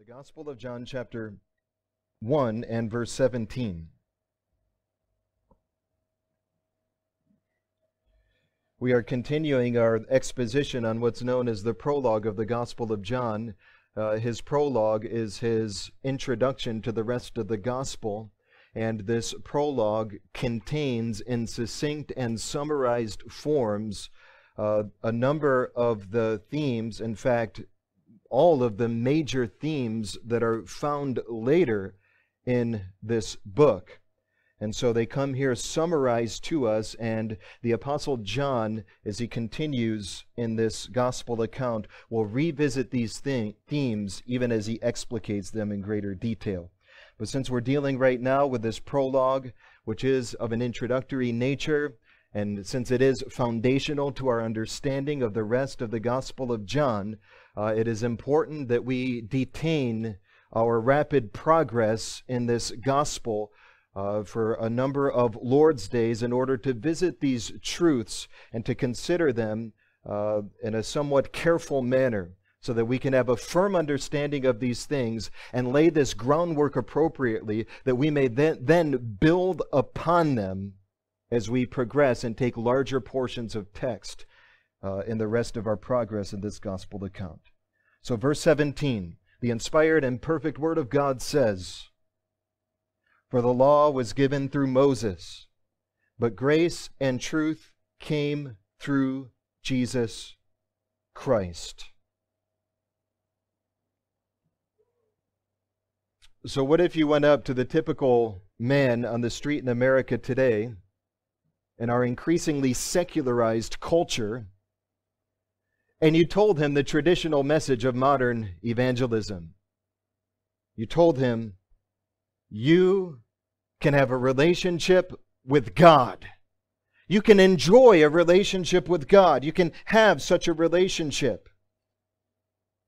The Gospel of John, chapter 1 and verse 17. We are continuing our exposition on what's known as the prologue of the Gospel of John. Uh, his prologue is his introduction to the rest of the Gospel, and this prologue contains, in succinct and summarized forms, uh, a number of the themes, in fact, all of the major themes that are found later in this book. And so they come here summarized to us, and the Apostle John, as he continues in this gospel account, will revisit these themes even as he explicates them in greater detail. But since we're dealing right now with this prologue, which is of an introductory nature, and since it is foundational to our understanding of the rest of the Gospel of John, uh, it is important that we detain our rapid progress in this gospel uh, for a number of Lord's days in order to visit these truths and to consider them uh, in a somewhat careful manner so that we can have a firm understanding of these things and lay this groundwork appropriately that we may then, then build upon them as we progress and take larger portions of text uh, in the rest of our progress in this gospel account. So, verse 17, the inspired and perfect Word of God says, For the law was given through Moses, but grace and truth came through Jesus Christ. So, what if you went up to the typical man on the street in America today, in our increasingly secularized culture, and you told him the traditional message of modern evangelism. You told him, you can have a relationship with God. You can enjoy a relationship with God. You can have such a relationship.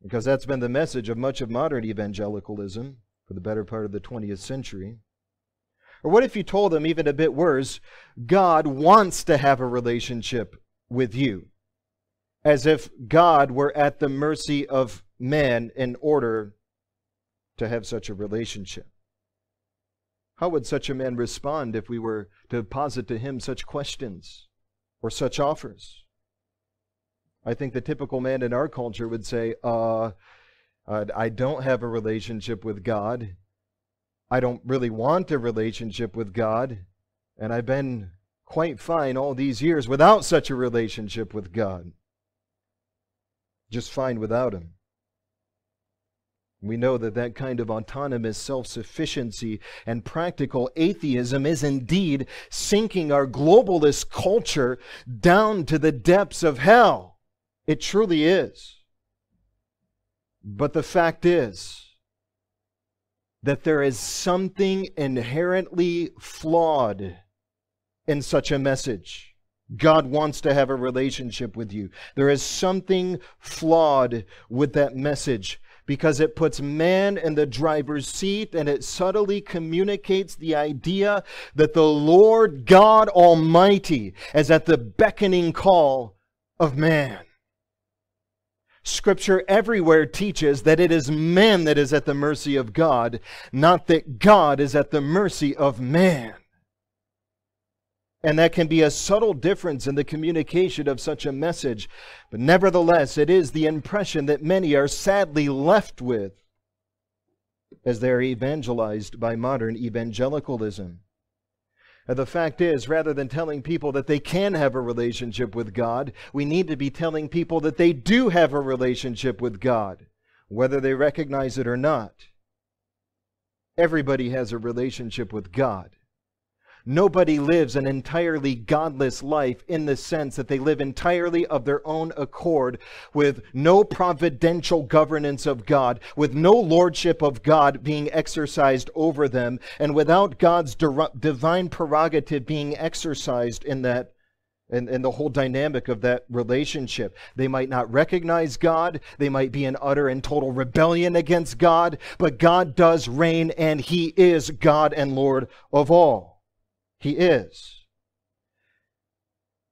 Because that's been the message of much of modern evangelicalism for the better part of the 20th century. Or what if you told them, even a bit worse, God wants to have a relationship with you? As if God were at the mercy of man in order to have such a relationship. How would such a man respond if we were to posit to him such questions or such offers? I think the typical man in our culture would say, uh, I don't have a relationship with God. I don't really want a relationship with God. And I've been quite fine all these years without such a relationship with God just fine without him. We know that that kind of autonomous self sufficiency and practical atheism is indeed sinking our globalist culture down to the depths of hell. It truly is. But the fact is that there is something inherently flawed in such a message. God wants to have a relationship with you. There is something flawed with that message because it puts man in the driver's seat and it subtly communicates the idea that the Lord God Almighty is at the beckoning call of man. Scripture everywhere teaches that it is man that is at the mercy of God, not that God is at the mercy of man. And that can be a subtle difference in the communication of such a message. But nevertheless, it is the impression that many are sadly left with as they are evangelized by modern evangelicalism. And the fact is, rather than telling people that they can have a relationship with God, we need to be telling people that they do have a relationship with God, whether they recognize it or not. Everybody has a relationship with God. Nobody lives an entirely godless life in the sense that they live entirely of their own accord with no providential governance of God, with no lordship of God being exercised over them, and without God's divine prerogative being exercised in that and, and the whole dynamic of that relationship. They might not recognize God. They might be in utter and total rebellion against God, but God does reign and He is God and Lord of all. He is.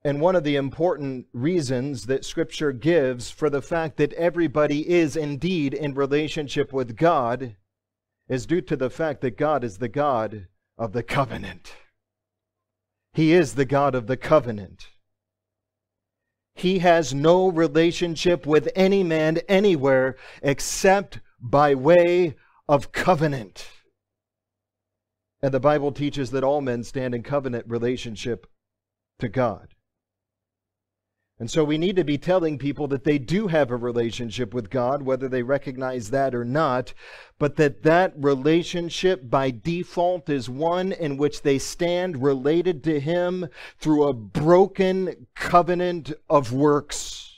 And one of the important reasons that Scripture gives for the fact that everybody is indeed in relationship with God is due to the fact that God is the God of the covenant. He is the God of the covenant. He has no relationship with any man anywhere except by way of covenant. And the Bible teaches that all men stand in covenant relationship to God. And so we need to be telling people that they do have a relationship with God, whether they recognize that or not, but that that relationship by default is one in which they stand related to Him through a broken covenant of works.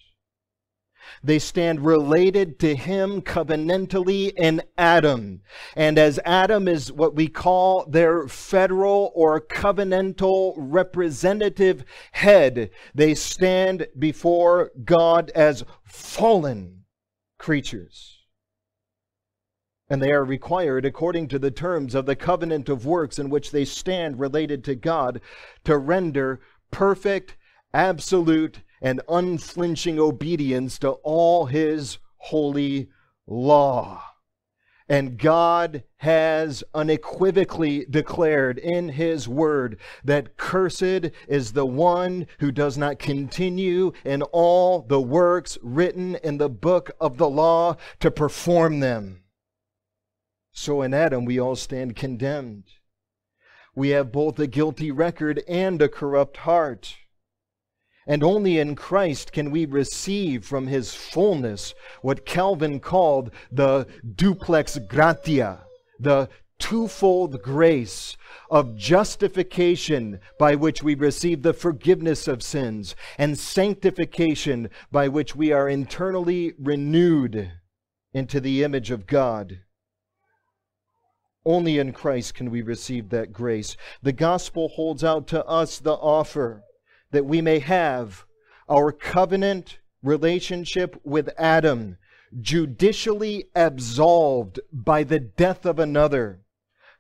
They stand related to him covenantally in Adam. And as Adam is what we call their federal or covenantal representative head, they stand before God as fallen creatures. And they are required, according to the terms of the covenant of works in which they stand related to God, to render perfect, absolute, and unflinching obedience to all his holy law. And God has unequivocally declared in His Word that cursed is the one who does not continue in all the works written in the book of the law to perform them. So in Adam we all stand condemned. We have both a guilty record and a corrupt heart. And only in Christ can we receive from his fullness what Calvin called the duplex gratia, the twofold grace of justification by which we receive the forgiveness of sins, and sanctification by which we are internally renewed into the image of God. Only in Christ can we receive that grace. The gospel holds out to us the offer that we may have our covenant relationship with Adam judicially absolved by the death of another,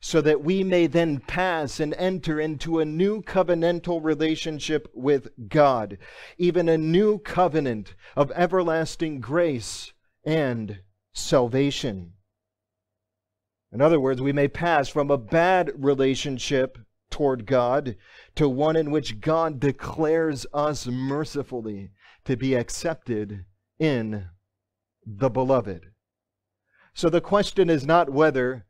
so that we may then pass and enter into a new covenantal relationship with God, even a new covenant of everlasting grace and salvation. In other words, we may pass from a bad relationship toward God to one in which God declares us mercifully to be accepted in the beloved. So the question is not whether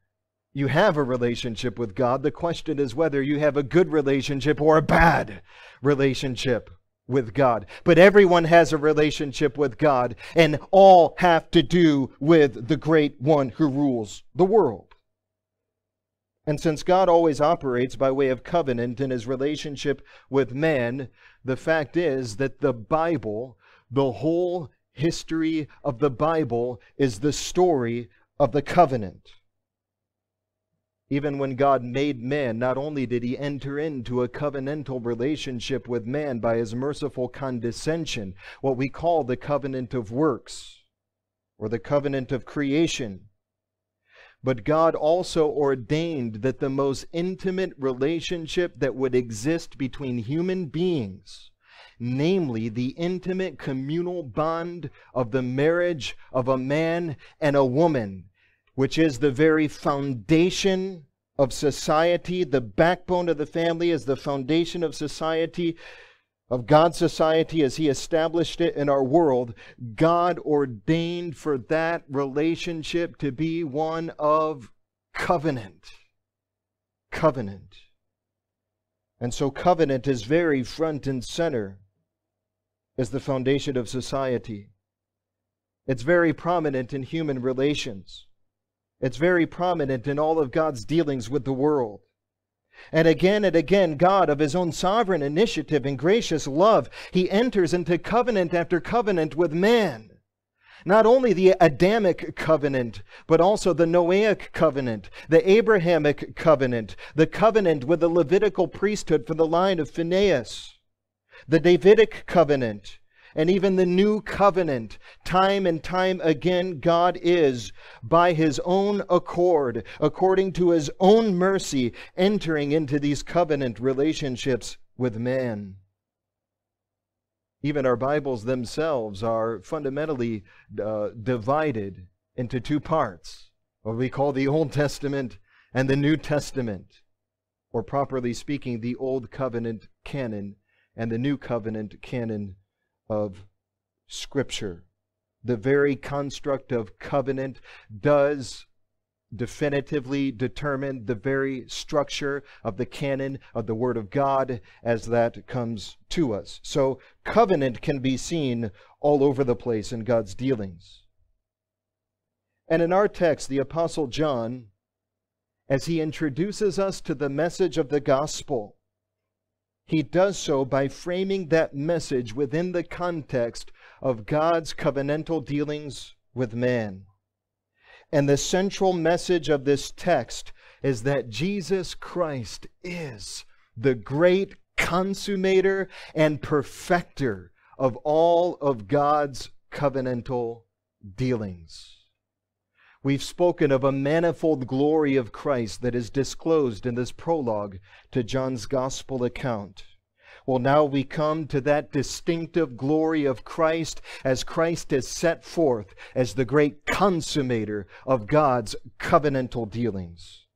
you have a relationship with God. The question is whether you have a good relationship or a bad relationship with God. But everyone has a relationship with God, and all have to do with the great one who rules the world. And since God always operates by way of covenant in his relationship with man, the fact is that the Bible, the whole history of the Bible, is the story of the covenant. Even when God made man, not only did he enter into a covenantal relationship with man by his merciful condescension, what we call the covenant of works, or the covenant of creation, but God also ordained that the most intimate relationship that would exist between human beings, namely the intimate communal bond of the marriage of a man and a woman, which is the very foundation of society, the backbone of the family is the foundation of society of God's society as He established it in our world, God ordained for that relationship to be one of covenant. Covenant. And so, covenant is very front and center as the foundation of society. It's very prominent in human relations. It's very prominent in all of God's dealings with the world. And again and again, God, of his own sovereign initiative and gracious love, he enters into covenant after covenant with man. Not only the Adamic covenant, but also the Noahic covenant, the Abrahamic covenant, the covenant with the Levitical priesthood for the line of Phinehas, the Davidic covenant, and even the new covenant, time and time again, God is, by his own accord, according to his own mercy, entering into these covenant relationships with man. even our Bibles themselves are fundamentally uh, divided into two parts, what we call the Old Testament and the New Testament, or properly speaking, the Old Covenant canon and the New Covenant canon of Scripture. The very construct of covenant does definitively determine the very structure of the canon of the Word of God as that comes to us. So, covenant can be seen all over the place in God's dealings. And in our text, the Apostle John, as he introduces us to the message of the gospel, he does so by framing that message within the context of God's covenantal dealings with man. And the central message of this text is that Jesus Christ is the great consummator and perfecter of all of God's covenantal dealings. We've spoken of a manifold glory of Christ that is disclosed in this prologue to John's gospel account. Well, now we come to that distinctive glory of Christ as Christ is set forth as the great consummator of God's covenantal dealings.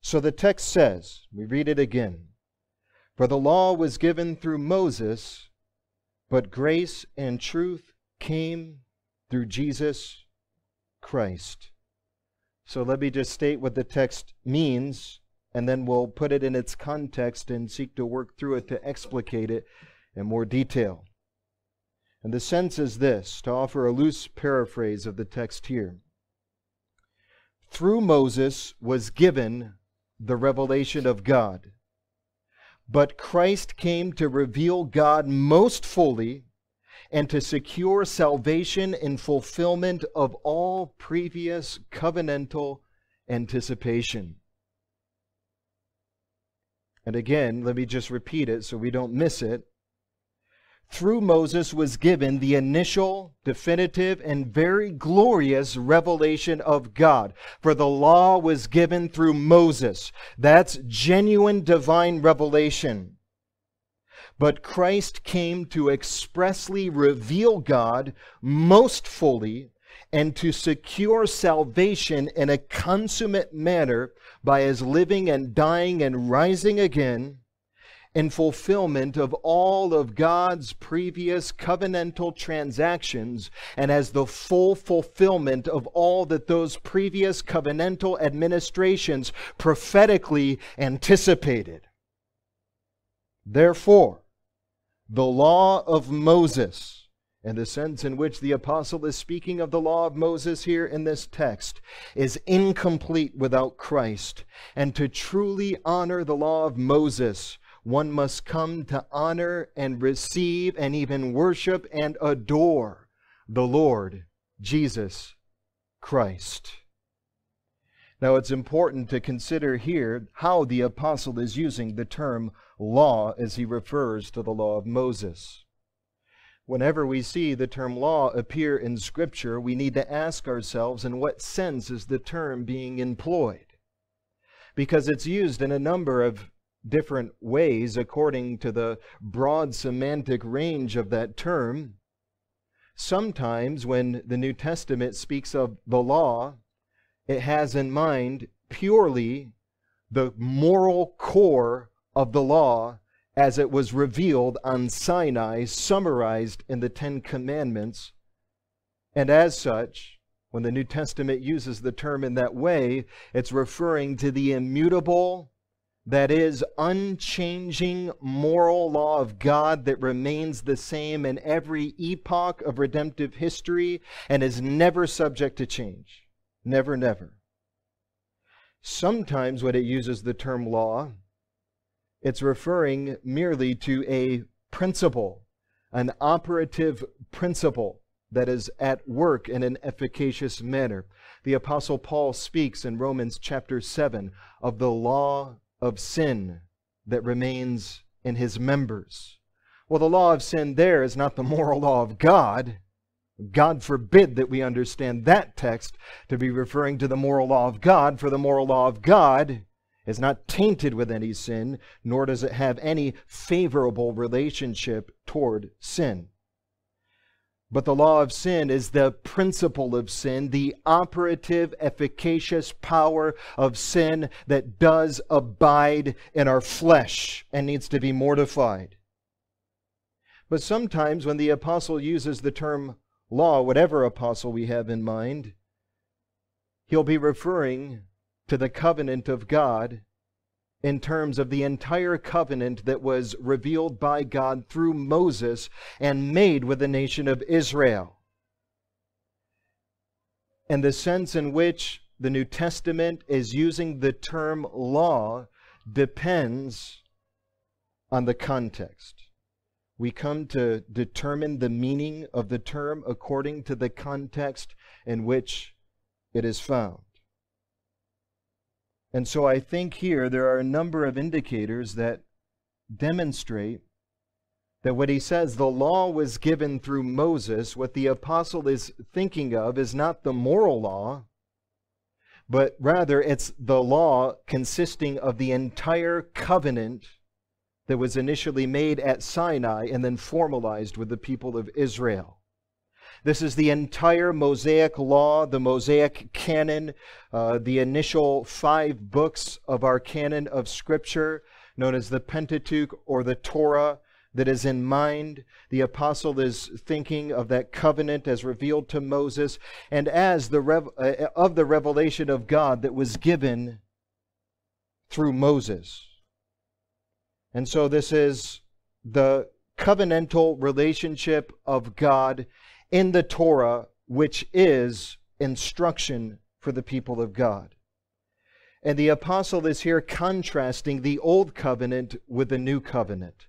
So the text says, we read it again For the law was given through Moses, but grace and truth came through Jesus Christ. So let me just state what the text means and then we'll put it in its context and seek to work through it to explicate it in more detail. And the sense is this to offer a loose paraphrase of the text here. Through Moses was given the revelation of God, but Christ came to reveal God most fully and to secure salvation in fulfillment of all previous covenantal anticipation. And again, let me just repeat it so we don't miss it. Through Moses was given the initial, definitive, and very glorious revelation of God. For the law was given through Moses. That's genuine divine revelation. But Christ came to expressly reveal God most fully and to secure salvation in a consummate manner by his living and dying and rising again in fulfillment of all of God's previous covenantal transactions and as the full fulfillment of all that those previous covenantal administrations prophetically anticipated. Therefore, the law of Moses and the sense in which the apostle is speaking of the law of Moses here in this text is incomplete without Christ. And to truly honor the law of Moses, one must come to honor and receive and even worship and adore the Lord Jesus Christ. Now, it's important to consider here how the apostle is using the term law as he refers to the law of Moses. Whenever we see the term law appear in Scripture, we need to ask ourselves in what sense is the term being employed? Because it's used in a number of different ways according to the broad semantic range of that term. Sometimes, when the New Testament speaks of the law, it has in mind purely the moral core of the law as it was revealed on Sinai, summarized in the Ten Commandments. And as such, when the New Testament uses the term in that way, it's referring to the immutable, that is, unchanging moral law of God that remains the same in every epoch of redemptive history and is never subject to change. Never, never. Sometimes when it uses the term law, it's referring merely to a principle, an operative principle that is at work in an efficacious manner. The Apostle Paul speaks in Romans chapter 7 of the law of sin that remains in his members. Well, the law of sin there is not the moral law of God. God forbid that we understand that text to be referring to the moral law of God, for the moral law of God is not tainted with any sin, nor does it have any favorable relationship toward sin. But the law of sin is the principle of sin, the operative, efficacious power of sin that does abide in our flesh and needs to be mortified. But sometimes when the apostle uses the term law, whatever apostle we have in mind, he'll be referring to the covenant of God in terms of the entire covenant that was revealed by God through Moses and made with the nation of Israel. And the sense in which the New Testament is using the term law depends on the context. We come to determine the meaning of the term according to the context in which it is found. And so I think here there are a number of indicators that demonstrate that what he says, the law was given through Moses, what the apostle is thinking of is not the moral law, but rather it's the law consisting of the entire covenant that was initially made at Sinai and then formalized with the people of Israel. This is the entire Mosaic law, the Mosaic canon, uh, the initial five books of our canon of Scripture, known as the Pentateuch or the Torah, that is in mind. The apostle is thinking of that covenant as revealed to Moses and as the rev- uh, of the revelation of God that was given through Moses. And so this is the covenantal relationship of God in the Torah, which is instruction for the people of God. And the apostle is here contrasting the old covenant with the new covenant.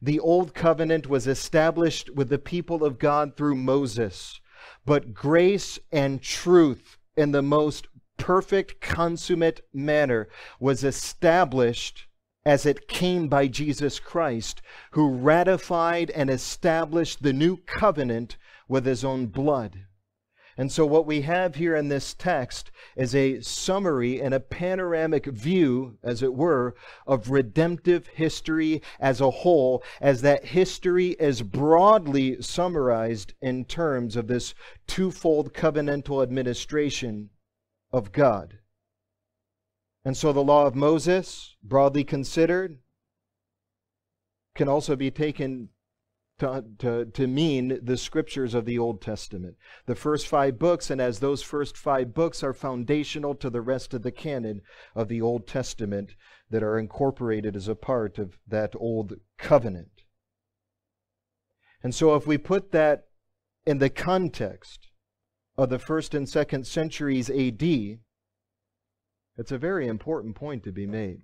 The old covenant was established with the people of God through Moses, but grace and truth in the most perfect, consummate manner was established as it came by Jesus Christ, who ratified and established the new covenant with his own blood. And so, what we have here in this text is a summary and a panoramic view, as it were, of redemptive history as a whole, as that history is broadly summarized in terms of this twofold covenantal administration of God. And so, the law of Moses, broadly considered, can also be taken to, to, to mean the scriptures of the Old Testament. The first five books, and as those first five books are foundational to the rest of the canon of the Old Testament that are incorporated as a part of that Old Covenant. And so, if we put that in the context of the first and second centuries AD, it's a very important point to be made.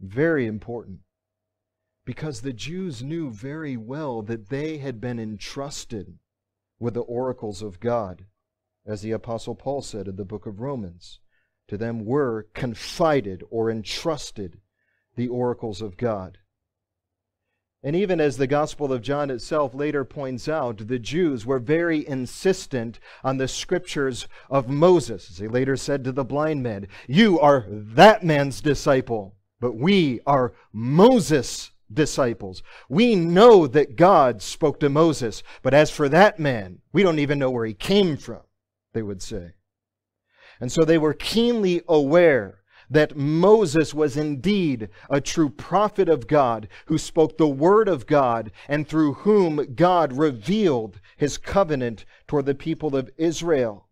Very important because the Jews knew very well that they had been entrusted with the oracles of God, as the Apostle Paul said in the book of Romans. To them were confided or entrusted the oracles of God. And even as the Gospel of John itself later points out, the Jews were very insistent on the scriptures of Moses. As he later said to the blind man, You are that man's disciple, but we are Moses' disciples. We know that God spoke to Moses, but as for that man, we don't even know where he came from, they would say. And so they were keenly aware that Moses was indeed a true prophet of God who spoke the word of God and through whom God revealed his covenant toward the people of Israel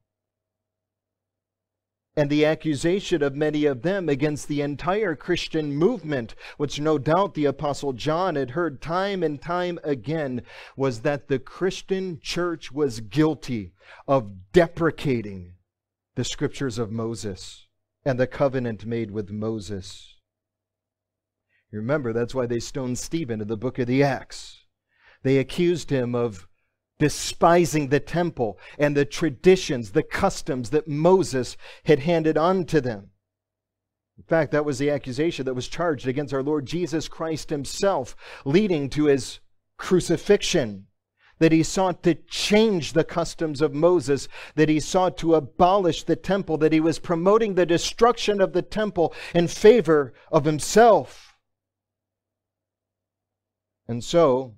and the accusation of many of them against the entire Christian movement, which no doubt the Apostle John had heard time and time again, was that the Christian church was guilty of deprecating the scriptures of Moses and the covenant made with Moses. Remember, that's why they stoned Stephen in the book of the Acts. They accused him of despising the temple and the traditions, the customs that Moses had handed on to them. In fact, that was the accusation that was charged against our Lord Jesus Christ himself, leading to his crucifixion. that he sought to change the customs of Moses, that he sought to abolish the temple, that he was promoting the destruction of the temple in favor of himself. And so,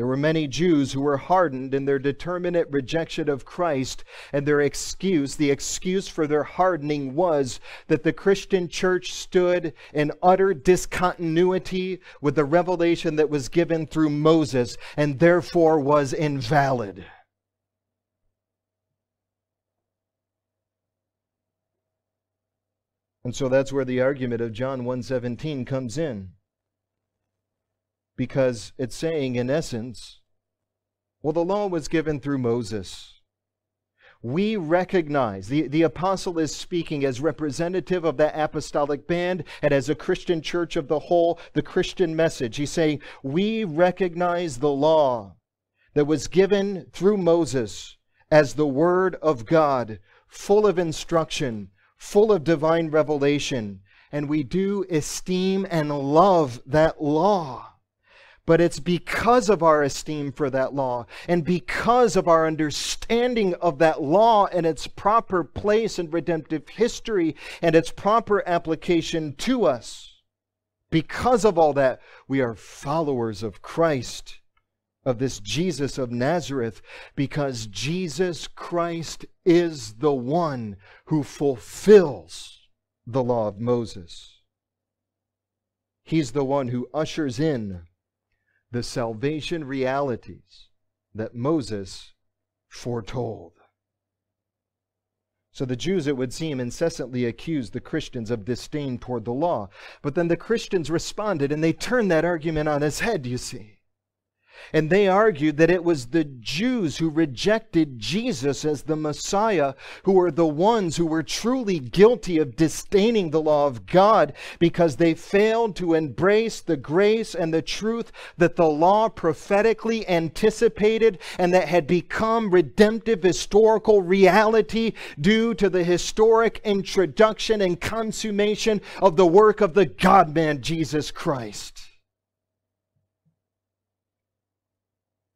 there were many Jews who were hardened in their determinate rejection of Christ, and their excuse, the excuse for their hardening, was that the Christian church stood in utter discontinuity with the revelation that was given through Moses, and therefore was invalid. And so that's where the argument of John 1:17 comes in because it's saying, in essence, well, the law was given through Moses. We recognize, the, the apostle is speaking as representative of that apostolic band and as a Christian church of the whole, the Christian message. He's saying, we recognize the law that was given through Moses as the Word of God, full of instruction, full of divine revelation, and we do esteem and love that law. But it's because of our esteem for that law and because of our understanding of that law and its proper place in redemptive history and its proper application to us. Because of all that, we are followers of Christ, of this Jesus of Nazareth, because Jesus Christ is the one who fulfills the law of Moses. He's the one who ushers in the salvation realities that Moses foretold. So the Jews, it would seem, incessantly accused the Christians of disdain toward the law. But then the Christians responded and they turned that argument on its head, you see. And they argued that it was the Jews who rejected Jesus as the Messiah who were the ones who were truly guilty of disdaining the law of God because they failed to embrace the grace and the truth that the law prophetically anticipated and that had become redemptive historical reality due to the historic introduction and consummation of the work of the God man Jesus Christ.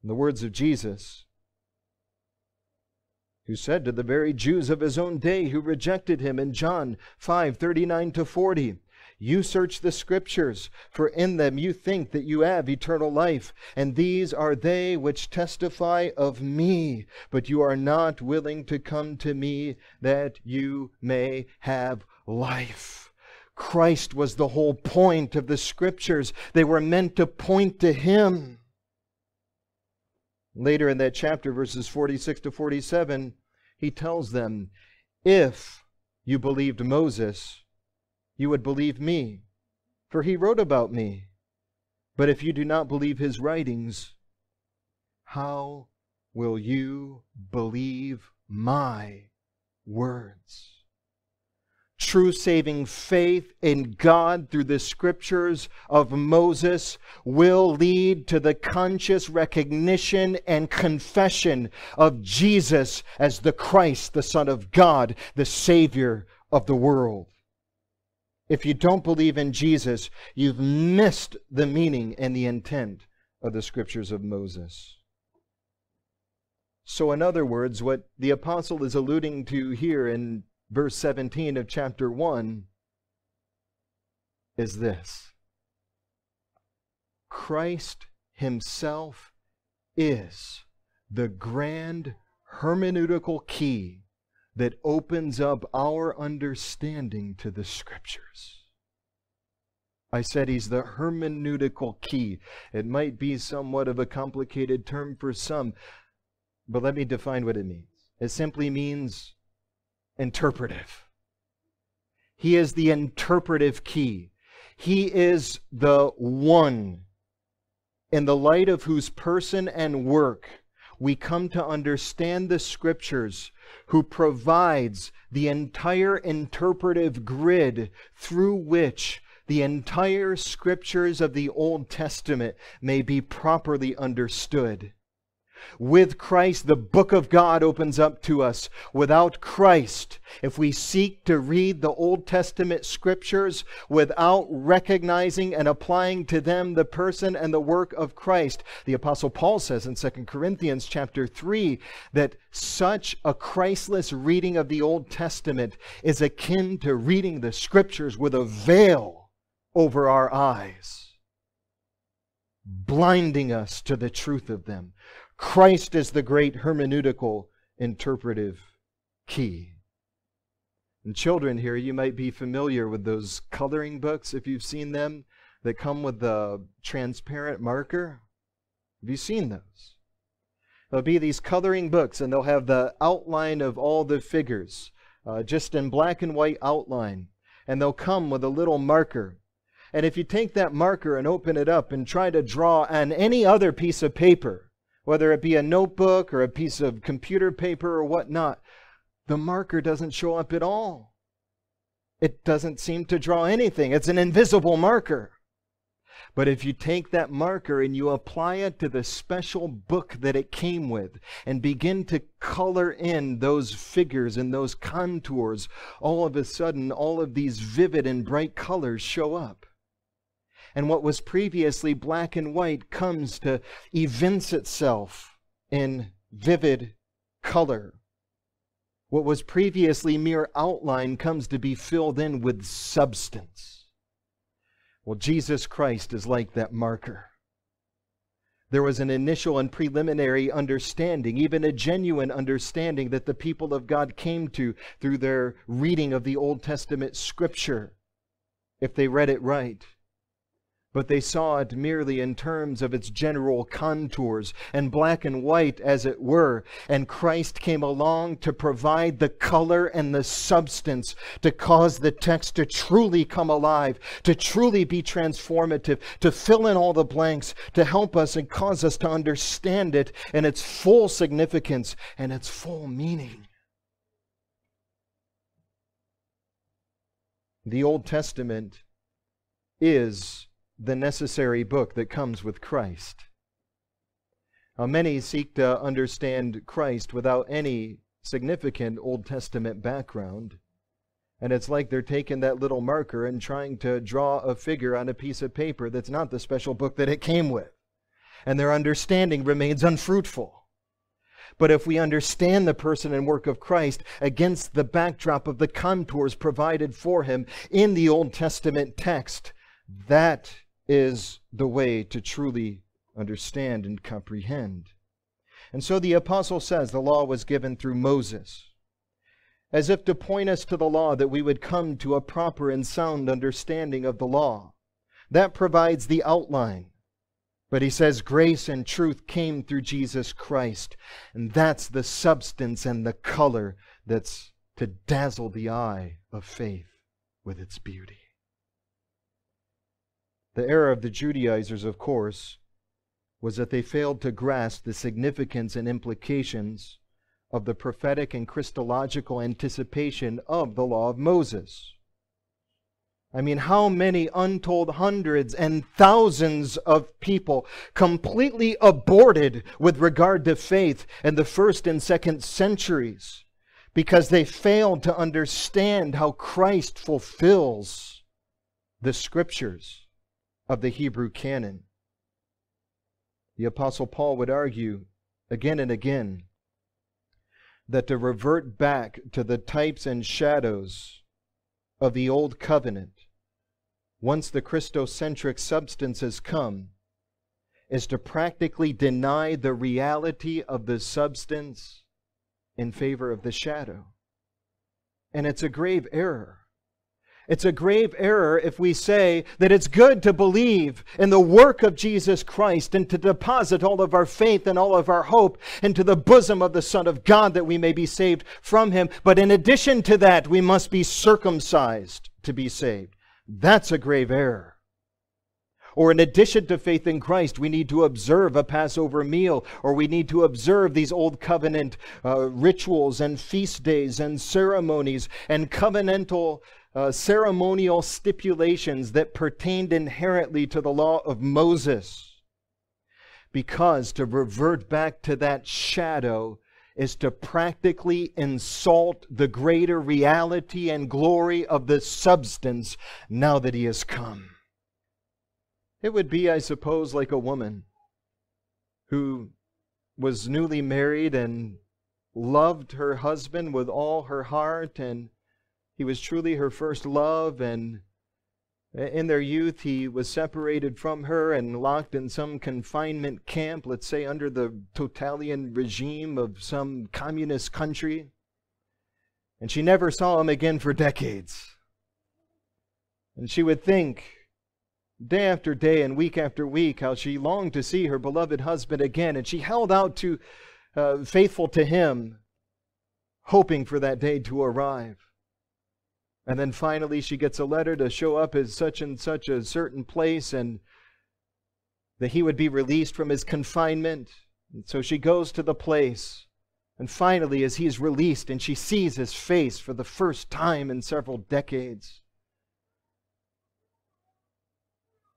In the words of Jesus, who said to the very Jews of his own day who rejected him in John 5 39 to 40, You search the scriptures, for in them you think that you have eternal life, and these are they which testify of me. But you are not willing to come to me that you may have life. Christ was the whole point of the scriptures, they were meant to point to him. Later in that chapter, verses 46 to 47, he tells them, If you believed Moses, you would believe me, for he wrote about me. But if you do not believe his writings, how will you believe my words? True saving faith in God through the scriptures of Moses will lead to the conscious recognition and confession of Jesus as the Christ, the Son of God, the Savior of the world. If you don't believe in Jesus, you've missed the meaning and the intent of the scriptures of Moses. So, in other words, what the apostle is alluding to here in verse 17 of chapter 1 is this Christ Himself is the grand hermeneutical key that opens up our understanding to the Scriptures. I said he's the hermeneutical key. It might be somewhat of a complicated term for some, but let me define what it means. It simply means interpretive. He is the interpretive key. He is the one in the light of whose person and work we come to understand the scriptures, who provides the entire interpretive grid through which the entire scriptures of the Old Testament may be properly understood. With Christ, the book of God opens up to us. Without Christ, if we seek to read the Old Testament scriptures without recognizing and applying to them the person and the work of Christ, the apostle Paul says in 2 Corinthians chapter 3 that such a Christless reading of the Old Testament is akin to reading the scriptures with a veil over our eyes, blinding us to the truth of them. Christ is the great hermeneutical interpretive key. And children here, you might be familiar with those coloring books if you've seen them that come with the transparent marker. Have you seen those? There'll be these coloring books, and they'll have the outline of all the figures, uh, just in black and white outline. And they'll come with a little marker. And if you take that marker and open it up and try to draw on any other piece of paper, whether it be a notebook or a piece of computer paper or whatnot, the marker doesn't show up at all. It doesn't seem to draw anything. It's an invisible marker. But if you take that marker and you apply it to the special book that it came with and begin to color in those figures and those contours, all of a sudden, all of these vivid and bright colors show up and what was previously black and white comes to evince itself in vivid color. What was previously mere outline comes to be filled in with substance. Well, Jesus Christ is like that marker. There was an initial and preliminary understanding, even a genuine understanding that the people of God came to through their reading of the Old Testament scripture, if they read it right but they saw it merely in terms of its general contours and black and white as it were. And Christ came along to provide the color and the substance to cause the text to truly come alive, to truly be transformative, to fill in all the blanks, to help us and cause us to understand it in its full significance and its full meaning. The Old Testament is the necessary book that comes with Christ. Now, many seek to understand Christ without any significant Old Testament background. And it's like they're taking that little marker and trying to draw a figure on a piece of paper that's not the special book that it came with. And their understanding remains unfruitful. But if we understand the person and work of Christ against the backdrop of the contours provided for him in the Old Testament text, that is the way to truly understand and comprehend. And so the apostle says the law was given through Moses, as if to point us to the law that we would come to a proper and sound understanding of the law. That provides the outline. But he says grace and truth came through Jesus Christ. And that's the substance and the color that's to dazzle the eye of faith with its beauty. The error of the Judaizers, of course, was that they failed to grasp the significance and implications of the prophetic and Christological anticipation of the law of Moses. I mean, how many untold hundreds and thousands of people completely aborted with regard to faith in the first and second centuries because they failed to understand how Christ fulfills the scriptures of the Hebrew canon. The Apostle Paul would argue again and again that to revert back to the types and shadows of the Old Covenant, once the Christocentric substance has come, is to practically deny the reality of the substance in favor of the shadow. And it's a grave error. It's a grave error if we say that it's good to believe in the work of Jesus Christ and to deposit all of our faith and all of our hope into the bosom of the Son of God that we may be saved from him. But in addition to that, we must be circumcised to be saved. That's a grave error. Or in addition to faith in Christ, we need to observe a Passover meal, or we need to observe these old covenant uh, rituals and feast days and ceremonies and covenantal uh, ceremonial stipulations that pertained inherently to the law of Moses. Because to revert back to that shadow is to practically insult the greater reality and glory of the substance now that he has come. It would be, I suppose, like a woman who was newly married and loved her husband with all her heart, and he was truly her first love, and in their youth, he was separated from her and locked in some confinement camp, let's say under the totalitarian regime of some communist country. And she never saw him again for decades. And she would think, day after day and week after week, how she longed to see her beloved husband again. And she held out to, uh, faithful to him, hoping for that day to arrive. And then finally, she gets a letter to show up at such and such a certain place and that he would be released from his confinement. And so she goes to the place. And finally, as he is released and she sees his face for the first time in several decades,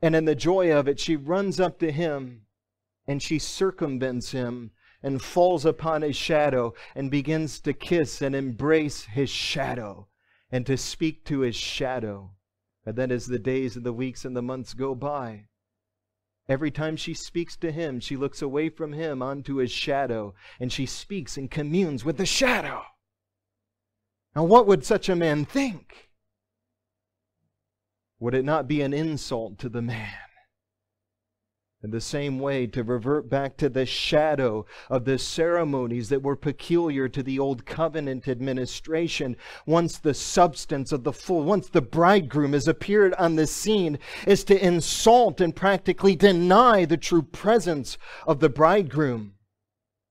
and in the joy of it, she runs up to him and she circumvents him and falls upon his shadow and begins to kiss and embrace his shadow and to speak to his shadow. And then, as the days and the weeks and the months go by, every time she speaks to him, she looks away from him onto his shadow, and she speaks and communes with the shadow. Now, what would such a man think? Would it not be an insult to the man? In the same way, to revert back to the shadow of the ceremonies that were peculiar to the Old Covenant administration, once the substance of the full, once the bridegroom has appeared on the scene, is to insult and practically deny the true presence of the bridegroom.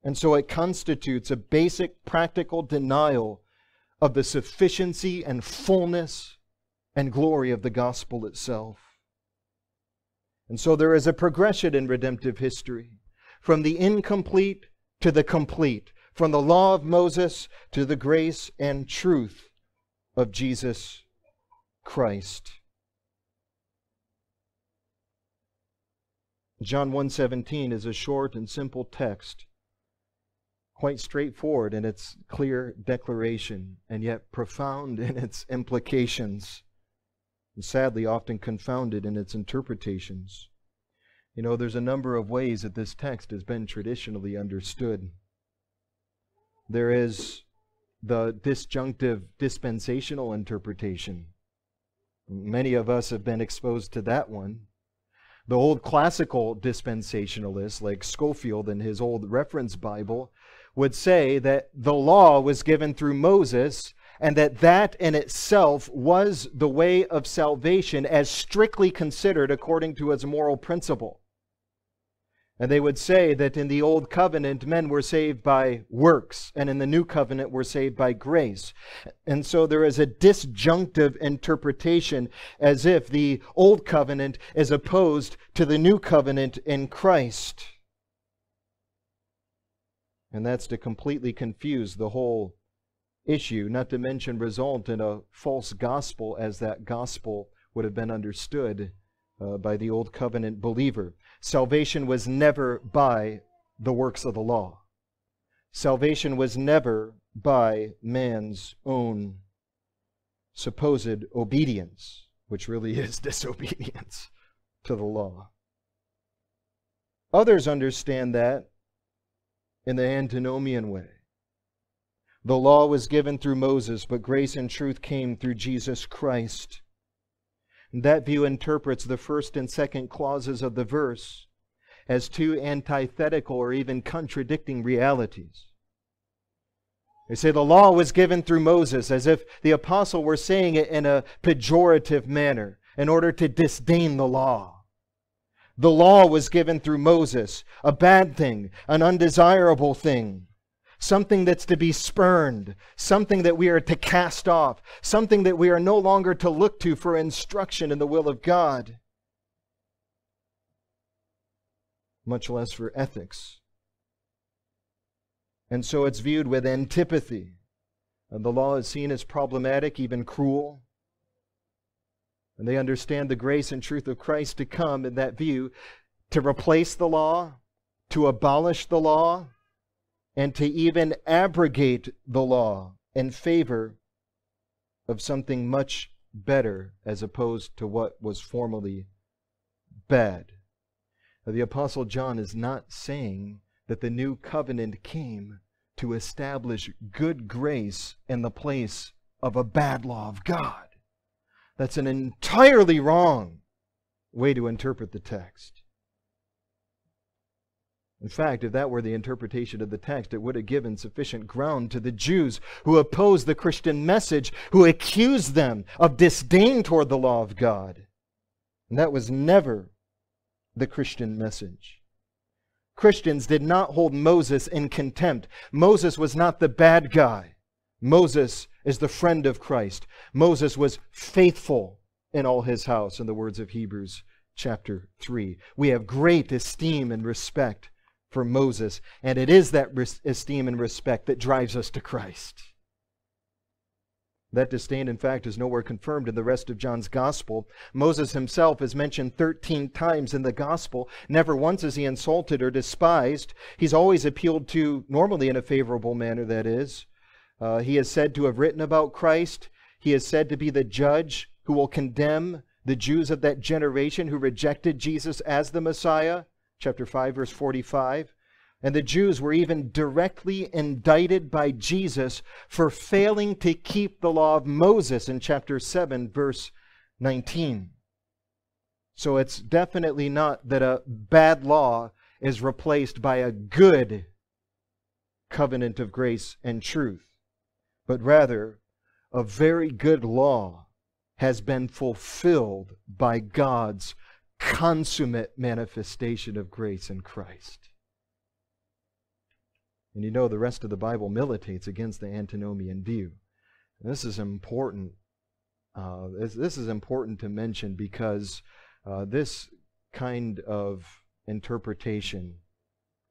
And so it constitutes a basic practical denial of the sufficiency and fullness and glory of the gospel itself. And so there is a progression in redemptive history. From the incomplete to the complete, from the law of Moses to the grace and truth of Jesus Christ. John 1:17 is a short and simple text, quite straightforward in its clear declaration and yet profound in its implications and sadly often confounded in its interpretations. You know, there's a number of ways that this text has been traditionally understood. There is the disjunctive dispensational interpretation. Many of us have been exposed to that one. The old classical dispensationalists, like Scofield in his old reference Bible, would say that the law was given through Moses and that that in itself was the way of salvation as strictly considered according to its moral principle. And they would say that in the Old Covenant, men were saved by works, and in the New Covenant, were saved by grace. And so there is a disjunctive interpretation as if the Old Covenant is opposed to the New Covenant in Christ. And that's to completely confuse the whole issue, not to mention result in a false gospel as that gospel would have been understood uh, by the Old Covenant believer. Salvation was never by the works of the law. Salvation was never by man's own supposed obedience, which really is disobedience to the law. Others understand that in the antinomian way. The law was given through Moses, but grace and truth came through Jesus Christ. That view interprets the first and second clauses of the verse as two antithetical or even contradicting realities. They say the law was given through Moses, as if the apostle were saying it in a pejorative manner in order to disdain the law. The law was given through Moses, a bad thing, an undesirable thing something that's to be spurned, something that we are to cast off, something that we are no longer to look to for instruction in the will of God, much less for ethics. And so it's viewed with antipathy. And the law is seen as problematic, even cruel. And they understand the grace and truth of Christ to come in that view to replace the law to abolish the law and to even abrogate the law in favor of something much better as opposed to what was formerly bad. Now, the Apostle John is not saying that the new covenant came to establish good grace in the place of a bad law of God. That's an entirely wrong way to interpret the text. In fact, if that were the interpretation of the text, it would have given sufficient ground to the Jews who opposed the Christian message, who accused them of disdain toward the law of God. And that was never the Christian message. Christians did not hold Moses in contempt. Moses was not the bad guy. Moses is the friend of Christ. Moses was faithful in all his house, in the words of Hebrews chapter 3. We have great esteem and respect for Moses, and it is that esteem and respect that drives us to Christ. That disdain, in fact, is nowhere confirmed in the rest of John's gospel. Moses himself is mentioned 13 times in the gospel. Never once is he insulted or despised. He's always appealed to, normally in a favorable manner, that is. Uh, he is said to have written about Christ. He is said to be the judge who will condemn the Jews of that generation who rejected Jesus as the Messiah chapter 5 verse 45 and the Jews were even directly indicted by Jesus for failing to keep the law of Moses in chapter 7 verse 19 so it's definitely not that a bad law is replaced by a good covenant of grace and truth but rather a very good law has been fulfilled by God's consummate manifestation of grace in Christ. And you know, the rest of the Bible militates against the antinomian view. This is important. Uh, this, this, is important to mention because uh, this kind of interpretation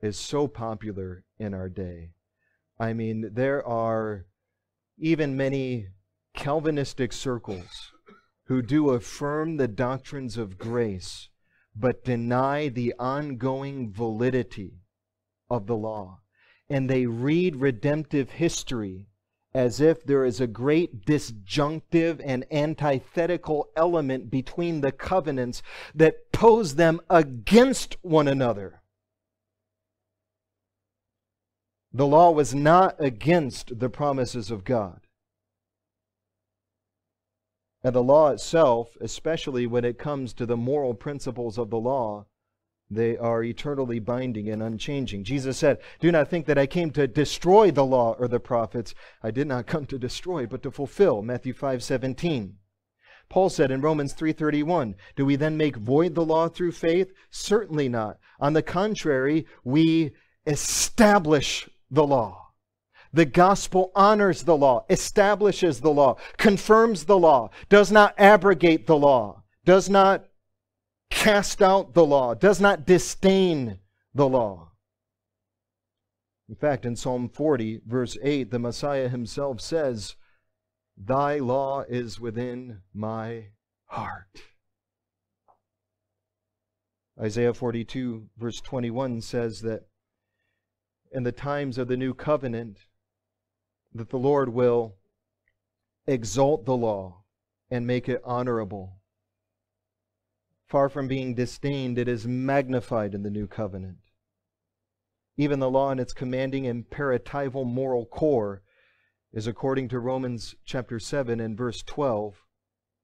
is so popular in our day. I mean, there are even many Calvinistic circles who do affirm the doctrines of grace, but deny the ongoing validity of the law. And they read redemptive history as if there is a great disjunctive and antithetical element between the covenants that pose them against one another. The law was not against the promises of God. And the law itself, especially when it comes to the moral principles of the law, they are eternally binding and unchanging. Jesus said, Do not think that I came to destroy the law or the prophets. I did not come to destroy, but to fulfill. Matthew 5 17. Paul said in Romans 3:31, "Do we then make void the law through faith? Certainly not. On the contrary, we establish the law." The gospel honors the law, establishes the law, confirms the law, does not abrogate the law, does not cast out the law, does not disdain the law. In fact, in Psalm 40, verse 8, the Messiah himself says, Thy law is within my heart. Isaiah 42, verse 21 says that in the times of the new covenant, that the Lord will exalt the law and make it honorable. Far from being disdained, it is magnified in the new covenant. Even the law in its commanding imperatival moral core is according to Romans chapter 7 and verse 12,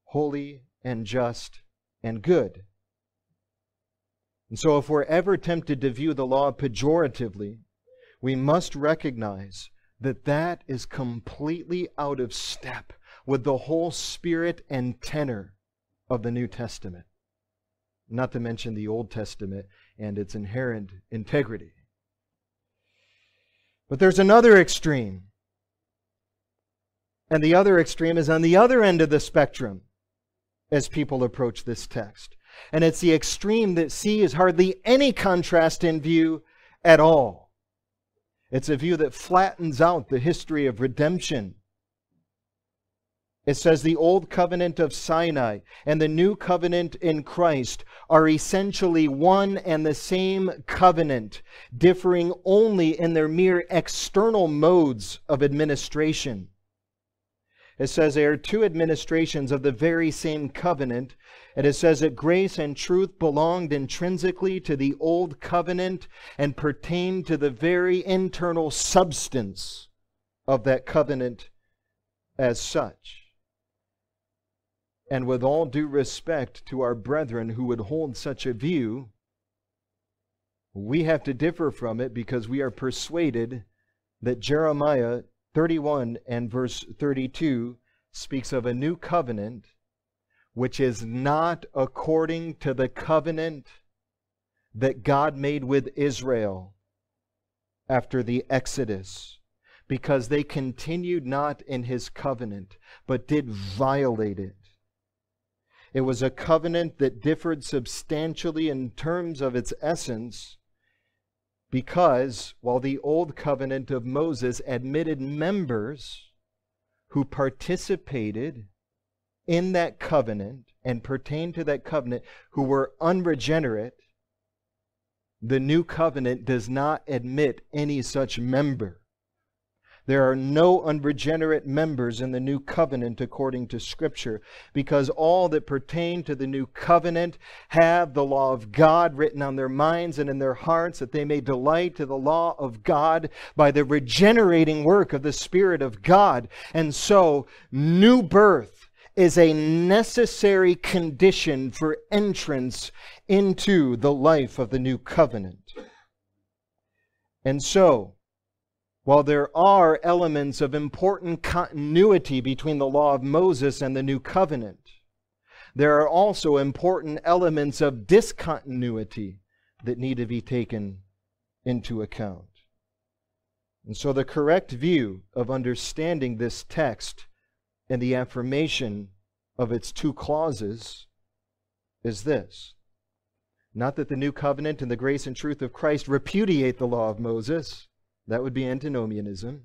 holy and just and good. And so if we're ever tempted to view the law pejoratively, we must recognize that that is completely out of step with the whole spirit and tenor of the New Testament, not to mention the Old Testament and its inherent integrity. But there's another extreme. And the other extreme is on the other end of the spectrum as people approach this text. And it's the extreme that sees hardly any contrast in view at all. It's a view that flattens out the history of redemption. It says the old covenant of Sinai and the new covenant in Christ are essentially one and the same covenant, differing only in their mere external modes of administration. It says there are two administrations of the very same covenant, and it says that grace and truth belonged intrinsically to the old covenant and pertained to the very internal substance of that covenant as such. And with all due respect to our brethren who would hold such a view, we have to differ from it because we are persuaded that Jeremiah 31 and verse 32 speaks of a new covenant which is not according to the covenant that God made with Israel after the Exodus, because they continued not in his covenant, but did violate it. It was a covenant that differed substantially in terms of its essence because while the old covenant of Moses admitted members who participated in that covenant and pertained to that covenant who were unregenerate, the new covenant does not admit any such member. There are no unregenerate members in the new covenant according to Scripture, because all that pertain to the new covenant have the law of God written on their minds and in their hearts, that they may delight to the law of God by the regenerating work of the Spirit of God. And so, new birth is a necessary condition for entrance into the life of the new covenant. And so, while there are elements of important continuity between the law of Moses and the new covenant, there are also important elements of discontinuity that need to be taken into account. And so, the correct view of understanding this text and the affirmation of its two clauses is this not that the new covenant and the grace and truth of Christ repudiate the law of Moses that would be antinomianism.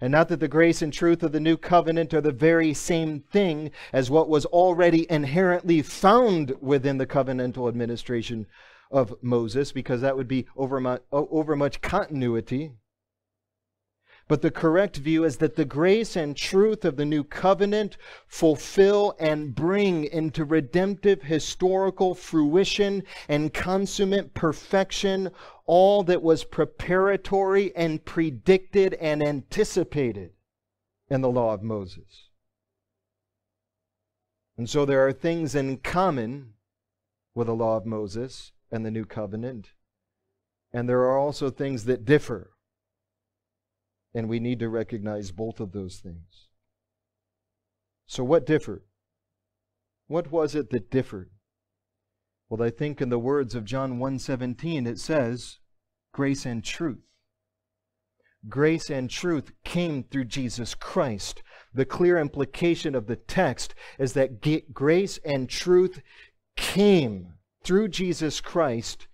And not that the grace and truth of the new covenant are the very same thing as what was already inherently found within the covenantal administration of Moses, because that would be over much, over much continuity. But the correct view is that the grace and truth of the new covenant fulfill and bring into redemptive historical fruition and consummate perfection all that was preparatory and predicted and anticipated in the law of Moses. And so there are things in common with the law of Moses and the new covenant, and there are also things that differ. And we need to recognize both of those things. So, what differed? What was it that differed? Well, I think in the words of John 1:17 it says grace and truth. Grace and truth came through Jesus Christ. The clear implication of the text is that grace and truth came through Jesus Christ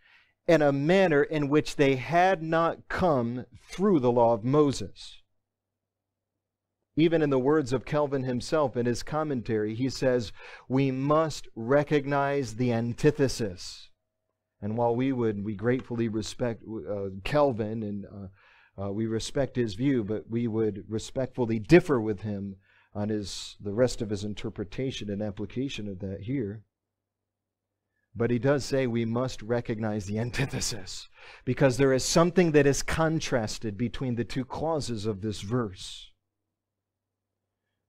in a manner in which they had not come through the law of Moses. Even in the words of Calvin himself in his commentary, he says, We must recognize the antithesis. And while we would, we gratefully respect uh, Calvin and uh, uh, we respect his view, but we would respectfully differ with him on his, the rest of his interpretation and application of that here. But he does say we must recognize the antithesis because there is something that is contrasted between the two clauses of this verse.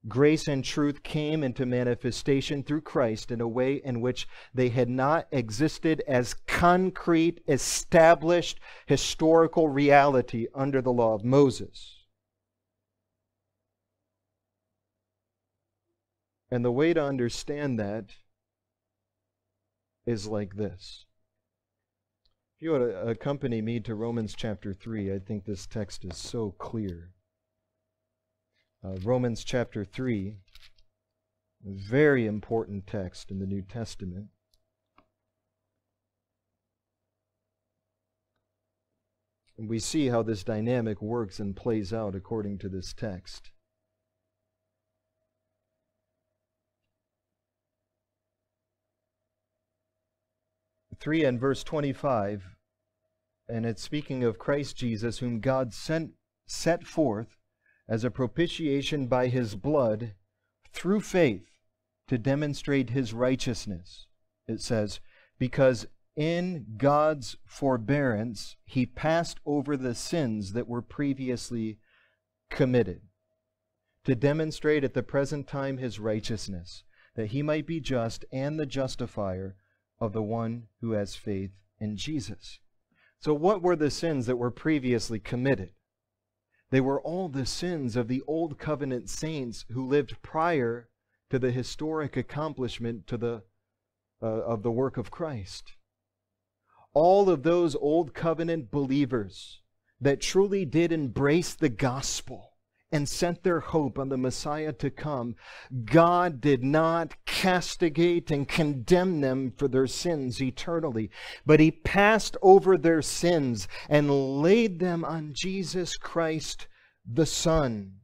Grace and truth came into manifestation through Christ in a way in which they had not existed as concrete, established historical reality under the law of Moses. And the way to understand that is like this. If you would accompany me to Romans chapter 3, I think this text is so clear. Uh, Romans chapter 3, a very important text in the New Testament. And we see how this dynamic works and plays out according to this text. 3 and verse 25, and it's speaking of Christ Jesus, whom God sent, set forth as a propitiation by his blood through faith to demonstrate his righteousness. It says, because in God's forbearance he passed over the sins that were previously committed to demonstrate at the present time his righteousness, that he might be just and the justifier of the one who has faith in Jesus. So, what were the sins that were previously committed? They were all the sins of the Old Covenant saints who lived prior to the historic accomplishment to the, uh, of the work of Christ. All of those Old Covenant believers that truly did embrace the gospel and sent their hope on the Messiah to come, God did not castigate and condemn them for their sins eternally, but He passed over their sins and laid them on Jesus Christ the Son.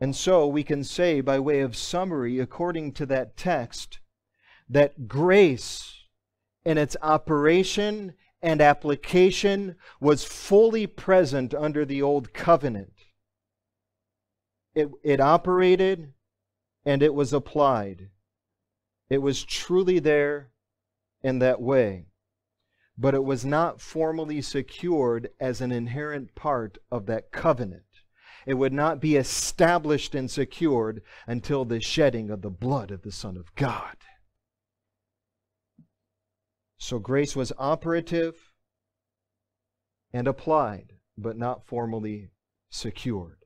And so we can say, by way of summary, according to that text, that grace in its operation and application was fully present under the Old Covenant. It, it operated and it was applied. It was truly there in that way. But it was not formally secured as an inherent part of that covenant. It would not be established and secured until the shedding of the blood of the Son of God. So grace was operative and applied, but not formally secured.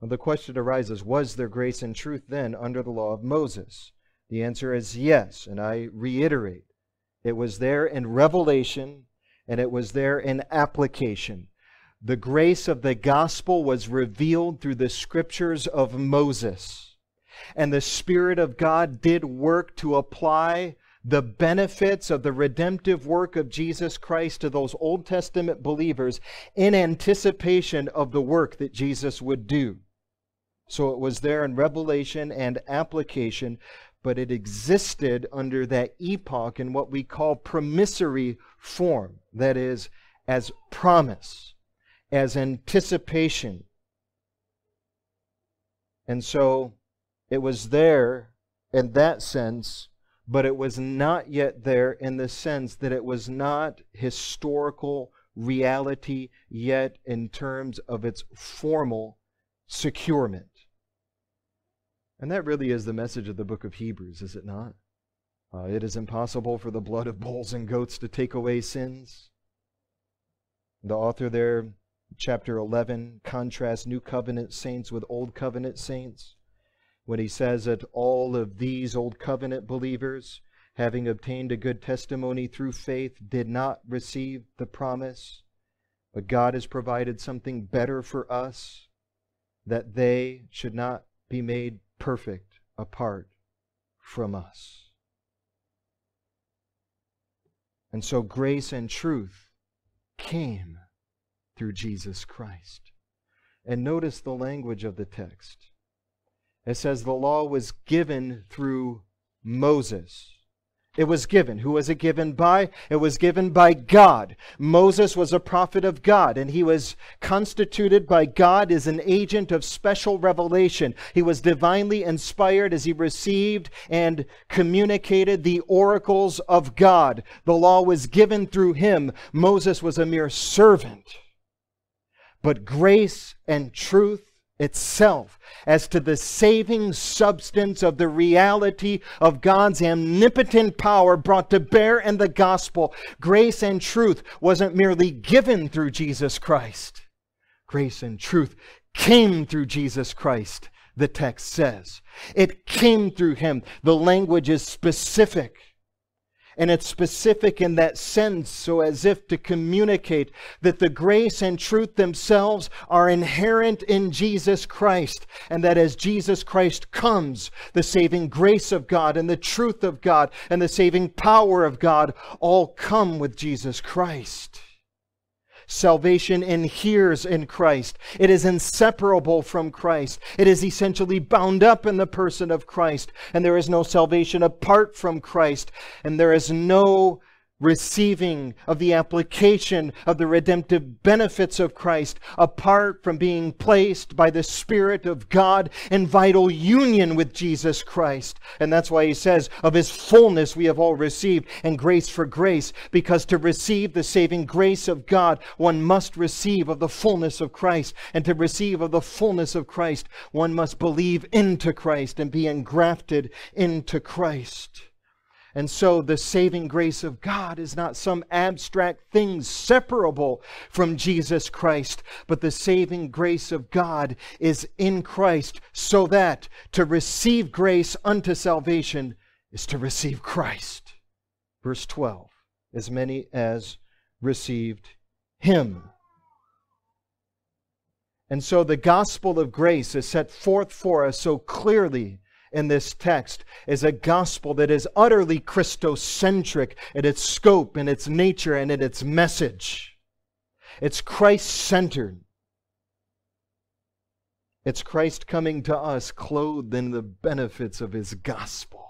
Well, the question arises was there grace and truth then under the law of Moses? The answer is yes, and I reiterate it was there in revelation and it was there in application. The grace of the gospel was revealed through the scriptures of Moses. And the Spirit of God did work to apply the benefits of the redemptive work of Jesus Christ to those Old Testament believers in anticipation of the work that Jesus would do. So it was there in revelation and application, but it existed under that epoch in what we call promissory form that is, as promise, as anticipation. And so it was there in that sense but it was not yet there in the sense that it was not historical reality yet in terms of its formal securement. And that really is the message of the book of Hebrews, is it not? Uh, it is impossible for the blood of bulls and goats to take away sins. The author there, chapter 11, contrasts New Covenant saints with Old Covenant saints when he says that all of these old covenant believers, having obtained a good testimony through faith, did not receive the promise, but God has provided something better for us, that they should not be made perfect apart from us. And so grace and truth came through Jesus Christ. And notice the language of the text. It says the law was given through Moses. It was given. Who was it given by? It was given by God. Moses was a prophet of God, and he was constituted by God as an agent of special revelation. He was divinely inspired as he received and communicated the oracles of God. The law was given through him. Moses was a mere servant. But grace and truth itself as to the saving substance of the reality of God's omnipotent power brought to bear in the gospel. Grace and truth wasn't merely given through Jesus Christ, grace and truth came through Jesus Christ, the text says. It came through him. The language is specific. And it's specific in that sense, so as if to communicate that the grace and truth themselves are inherent in Jesus Christ, and that as Jesus Christ comes, the saving grace of God and the truth of God and the saving power of God all come with Jesus Christ. Salvation inheres in Christ. It is inseparable from Christ. It is essentially bound up in the person of Christ. And there is no salvation apart from Christ. And there is no receiving of the application of the redemptive benefits of Christ apart from being placed by the Spirit of God in vital union with Jesus Christ. And that's why he says, Of his fullness we have all received, and grace for grace, because to receive the saving grace of God, one must receive of the fullness of Christ. And to receive of the fullness of Christ, one must believe into Christ and be engrafted into Christ. And so the saving grace of God is not some abstract thing separable from Jesus Christ, but the saving grace of God is in Christ, so that to receive grace unto salvation is to receive Christ. Verse 12 As many as received him. And so the gospel of grace is set forth for us so clearly in this text is a gospel that is utterly Christocentric in its scope, in its nature, and in its message. It's Christ centered. It's Christ coming to us clothed in the benefits of his gospel.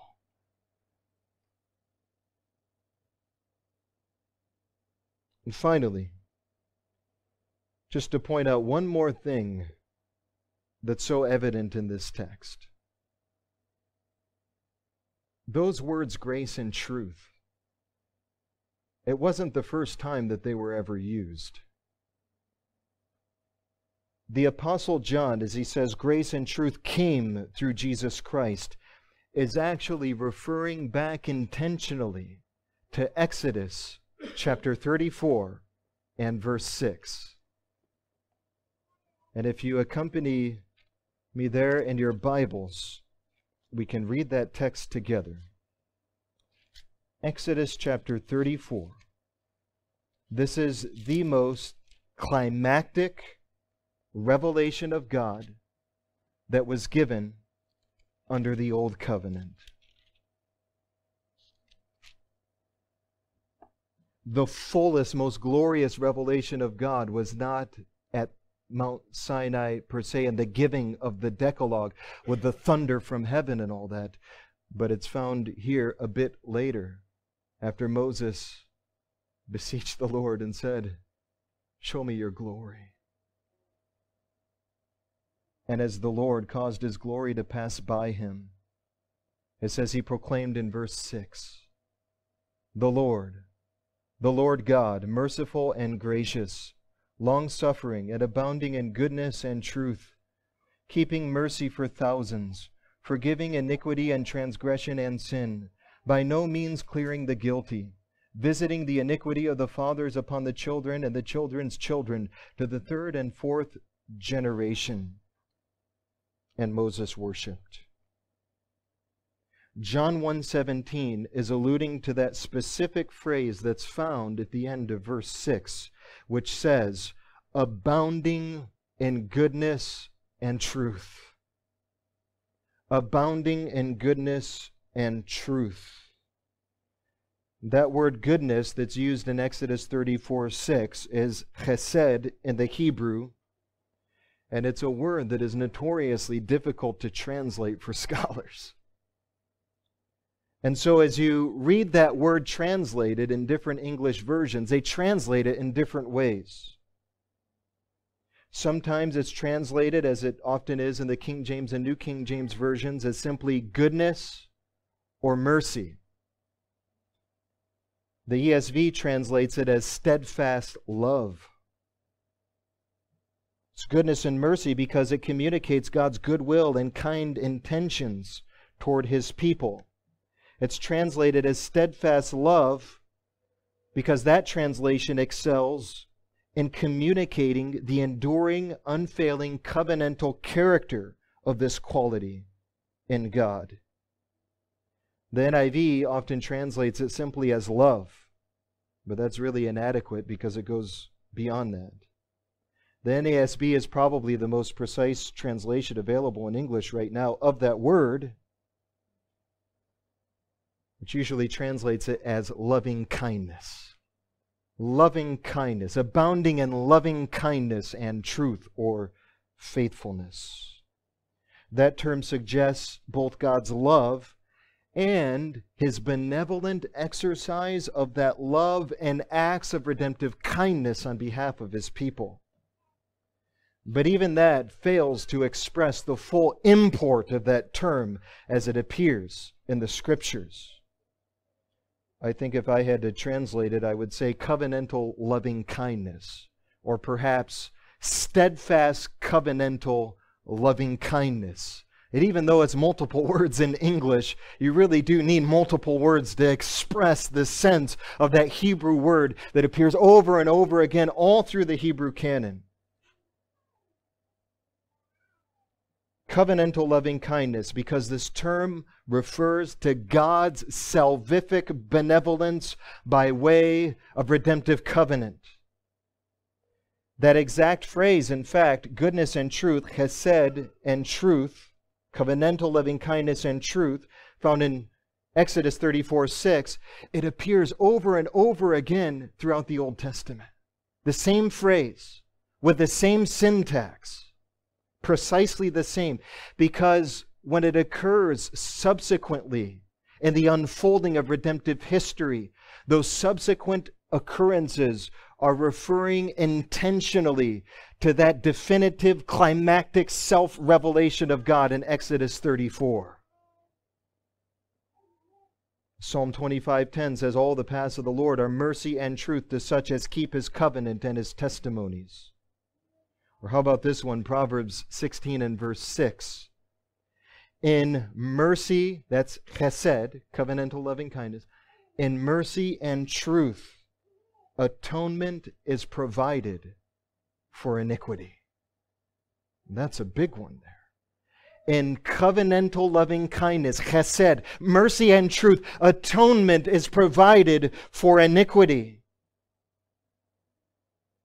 And finally, just to point out one more thing that's so evident in this text those words, grace and truth, it wasn't the first time that they were ever used. The Apostle John, as he says, grace and truth came through Jesus Christ, is actually referring back intentionally to Exodus chapter 34 and verse 6. And if you accompany me there in your Bibles, we can read that text together. Exodus chapter 34. This is the most climactic revelation of God that was given under the Old Covenant. The fullest, most glorious revelation of God was not Mount Sinai per se and the giving of the Decalogue with the thunder from heaven and all that. But it's found here a bit later after Moses beseeched the Lord and said, Show me your glory. And as the Lord caused his glory to pass by him, it says he proclaimed in verse 6 The Lord, the Lord God, merciful and gracious long suffering, and abounding in goodness and truth, keeping mercy for thousands, forgiving iniquity and transgression and sin, by no means clearing the guilty, visiting the iniquity of the fathers upon the children and the children's children to the third and fourth generation. And Moses worshiped. John 1:17 is alluding to that specific phrase that's found at the end of verse 6 which says, abounding in goodness and truth. Abounding in goodness and truth. That word goodness that's used in Exodus 34 6 is chesed in the Hebrew, and it's a word that is notoriously difficult to translate for scholars. And so, as you read that word translated in different English versions, they translate it in different ways. Sometimes it's translated, as it often is in the King James and New King James versions, as simply goodness or mercy. The ESV translates it as steadfast love. It's goodness and mercy because it communicates God's goodwill and kind intentions toward his people. It's translated as steadfast love because that translation excels in communicating the enduring, unfailing, covenantal character of this quality in God. The NIV often translates it simply as love, but that's really inadequate because it goes beyond that. The NASB is probably the most precise translation available in English right now of that word, which usually translates it as loving kindness. loving kindness, abounding in loving kindness and truth or faithfulness. That term suggests both God's love and his benevolent exercise of that love and acts of redemptive kindness on behalf of his people. But even that fails to express the full import of that term as it appears in the scriptures. I think if I had to translate it, I would say covenantal loving kindness, or perhaps steadfast covenantal loving kindness. And even though it's multiple words in English, you really do need multiple words to express the sense of that Hebrew word that appears over and over again all through the Hebrew canon. Covenantal loving kindness because this term refers to God's salvific benevolence by way of redemptive covenant. That exact phrase, in fact, goodness and truth, hesed and truth, covenantal loving kindness and truth, found in Exodus 34 6, it appears over and over again throughout the Old Testament. The same phrase with the same syntax precisely the same because when it occurs subsequently in the unfolding of redemptive history, those subsequent occurrences are referring intentionally to that definitive climactic self revelation of God in Exodus 34. Psalm 25:10 says all the paths of the Lord are mercy and truth to such as keep his covenant and his testimonies. Or how about this one, Proverbs 16 and verse 6? In mercy, that's chesed, covenantal loving kindness, in mercy and truth, atonement is provided for iniquity. And that's a big one there. In covenantal loving kindness, chesed, mercy and truth, atonement is provided for iniquity.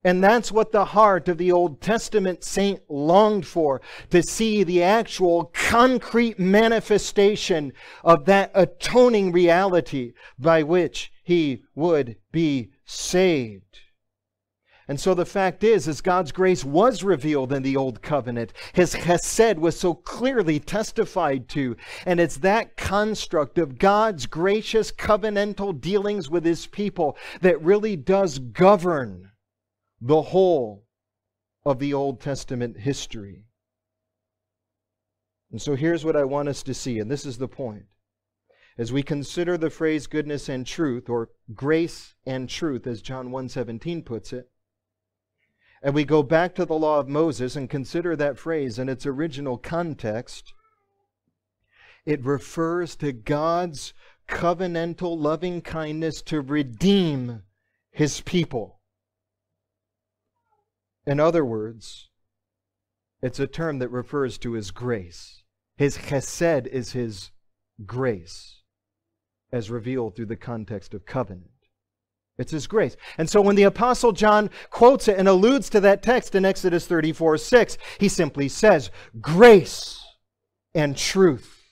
And that's what the heart of the Old Testament saint longed for to see the actual concrete manifestation of that atoning reality by which he would be saved. And so the fact is, as God's grace was revealed in the Old Covenant. His chesed was so clearly testified to. And it's that construct of God's gracious covenantal dealings with his people that really does govern the whole of the Old Testament history. And so here's what I want us to see, and this is the point. As we consider the phrase goodness and truth, or grace and truth, as John 1.17 puts it, and we go back to the law of Moses and consider that phrase in its original context, it refers to God's covenantal loving kindness to redeem his people. In other words, it's a term that refers to his grace. His chesed is his grace, as revealed through the context of covenant. It's his grace. And so when the Apostle John quotes it and alludes to that text in Exodus 34 6, he simply says, grace and truth.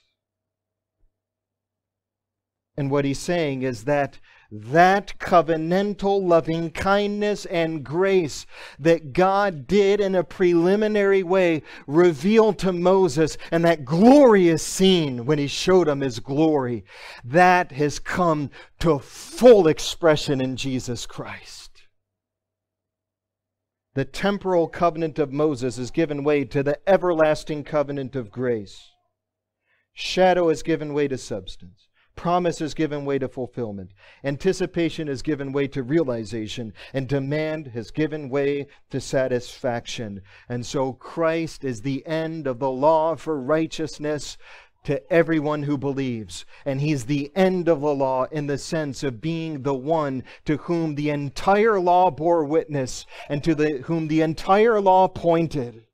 And what he's saying is that that covenantal loving kindness and grace that God did in a preliminary way revealed to Moses and that glorious scene when he showed him his glory, that has come to full expression in Jesus Christ. The temporal covenant of Moses has given way to the everlasting covenant of grace. Shadow has given way to substance. Promise has given way to fulfillment. Anticipation has given way to realization. And demand has given way to satisfaction. And so Christ is the end of the law for righteousness to everyone who believes. And he's the end of the law in the sense of being the one to whom the entire law bore witness and to the, whom the entire law pointed.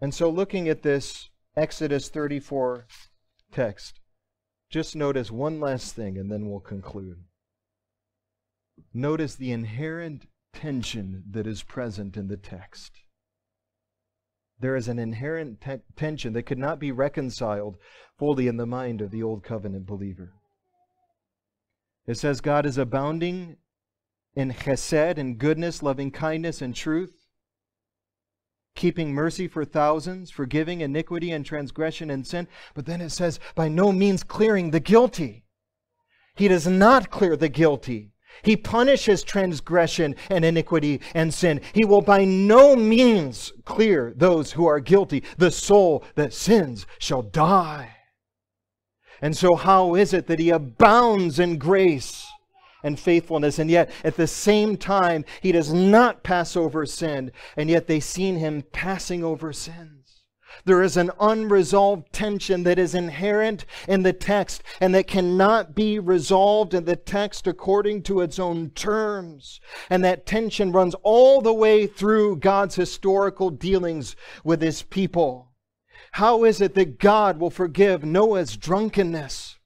And so, looking at this, Exodus 34 text, just notice one last thing and then we'll conclude. Notice the inherent tension that is present in the text. There is an inherent te- tension that could not be reconciled fully in the mind of the Old Covenant believer. It says God is abounding in chesed and goodness, loving kindness and truth, keeping mercy for thousands, forgiving iniquity and transgression and sin. But then it says, by no means clearing the guilty. He does not clear the guilty. He punishes transgression and iniquity and sin. He will by no means clear those who are guilty. The soul that sins shall die. And so, how is it that he abounds in grace and faithfulness? And yet, at the same time, he does not pass over sin, and yet they seen him passing over sins. There is an unresolved tension that is inherent in the text and that cannot be resolved in the text according to its own terms. And that tension runs all the way through God's historical dealings with his people. How is it that God will forgive Noah's drunkenness?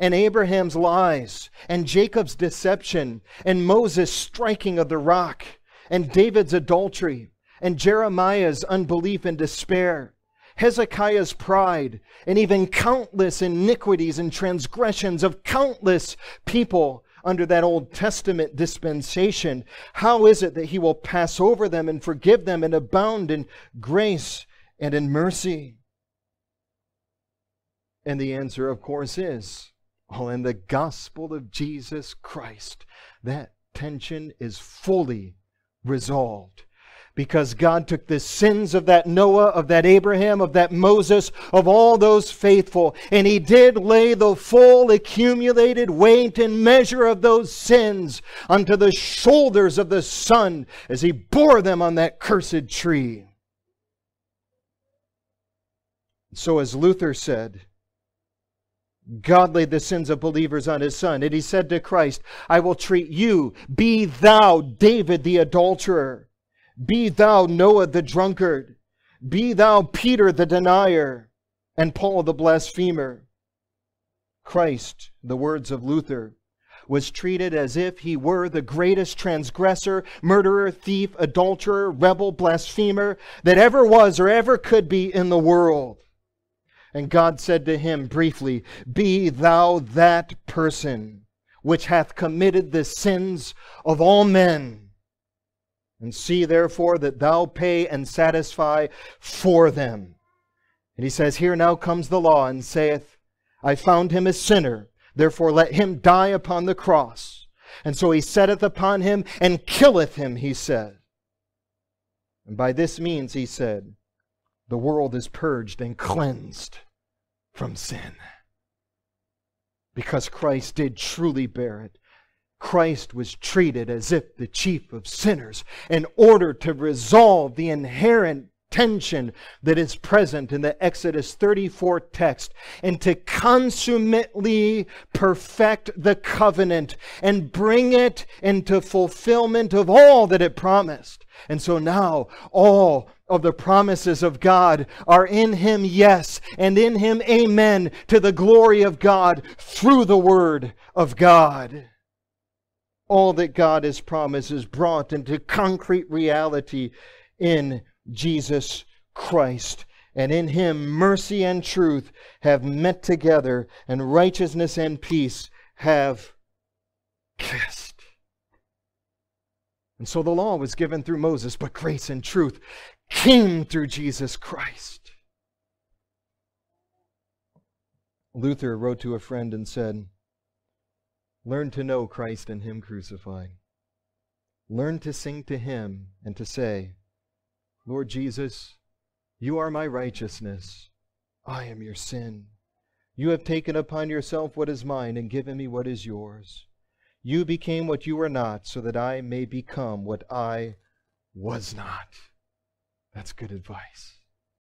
And Abraham's lies, and Jacob's deception, and Moses' striking of the rock, and David's adultery, and Jeremiah's unbelief and despair, Hezekiah's pride, and even countless iniquities and transgressions of countless people under that Old Testament dispensation, how is it that he will pass over them and forgive them and abound in grace and in mercy? And the answer, of course, is well, in the gospel of Jesus Christ, that tension is fully resolved because God took the sins of that Noah, of that Abraham, of that Moses, of all those faithful, and He did lay the full accumulated weight and measure of those sins unto the shoulders of the Son as He bore them on that cursed tree. So, as Luther said, God laid the sins of believers on his son. And he said to Christ, I will treat you, be thou David the adulterer. Be thou Noah the drunkard. Be thou Peter the denier, and Paul the blasphemer. Christ, the words of Luther, was treated as if he were the greatest transgressor, murderer, thief, adulterer, rebel, blasphemer that ever was or ever could be in the world. And God said to him briefly, Be thou that person which hath committed the sins of all men and see, therefore, that thou pay and satisfy for them. And he says, Here now comes the law, and saith, I found him a sinner, therefore let him die upon the cross. And so he setteth upon him and killeth him, he said. And by this means, he said, the world is purged and cleansed from sin. Because Christ did truly bear it Christ was treated as if the chief of sinners in order to resolve the inherent tension that is present in the Exodus 34 text and to consummately perfect the covenant and bring it into fulfillment of all that it promised. And so now all of the promises of God are in him, yes, and in him, amen, to the glory of God through the word of God all that God has promised is brought into concrete reality in Jesus Christ. And in him, mercy and truth have met together, and righteousness and peace have kissed. And so the law was given through Moses, but grace and truth came through Jesus Christ. Luther wrote to a friend and said, Learn to know Christ and Him crucified. Learn to sing to Him and to say, Lord Jesus, you are my righteousness. I am your sin. You have taken upon yourself what is mine and given me what is yours. You became what you were not so that I may become what I was not. That's good advice.